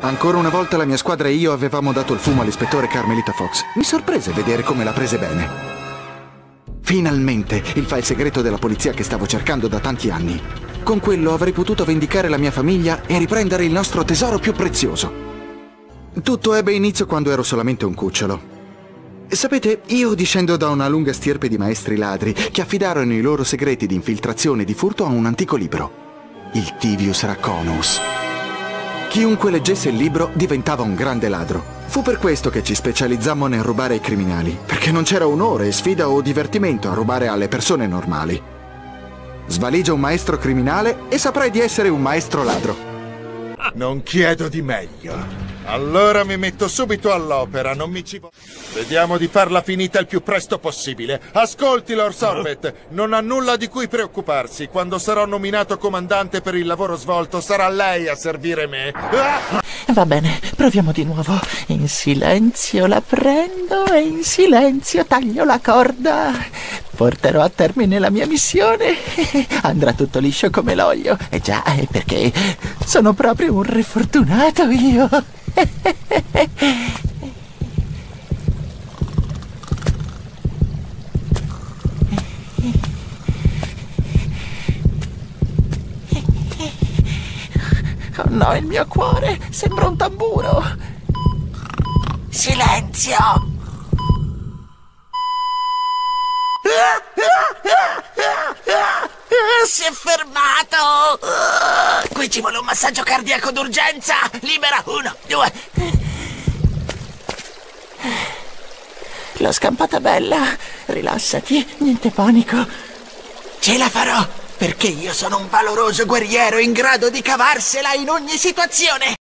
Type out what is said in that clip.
Ancora una volta la mia squadra e io avevamo dato il fumo all'ispettore Carmelita Fox. Mi sorprese vedere come la prese bene. Finalmente il file segreto della polizia che stavo cercando da tanti anni. Con quello avrei potuto vendicare la mia famiglia e riprendere il nostro tesoro più prezioso. Tutto ebbe inizio quando ero solamente un cucciolo. Sapete, io discendo da una lunga stirpe di maestri ladri che affidarono i loro segreti di infiltrazione e di furto a un antico libro. Il Tivius Raconus. Chiunque leggesse il libro diventava un grande ladro. Fu per questo che ci specializzammo nel rubare ai criminali, perché non c'era onore, sfida o divertimento a rubare alle persone normali. Svaligia un maestro criminale e saprai di essere un maestro ladro. Non chiedo di meglio. Allora mi metto subito all'opera, non mi ci... Vediamo di farla finita il più presto possibile. Ascolti, Lord Sorbet, non ha nulla di cui preoccuparsi. Quando sarò nominato comandante per il lavoro svolto, sarà lei a servire me. Ah! Va bene, proviamo di nuovo. In silenzio la prendo e in silenzio taglio la corda. Porterò a termine la mia missione. Andrà tutto liscio come l'olio. E già, è perché sono proprio un re fortunato io. Oh no, il mio cuore sembra un tamburo. Silenzio! Si è fermato! Qui ci vuole un massaggio cardiaco d'urgenza! Libera! Uno, due... L'ho scampata bella! Rilassati, niente panico! Ce la farò! Perché io sono un valoroso guerriero in grado di cavarsela in ogni situazione!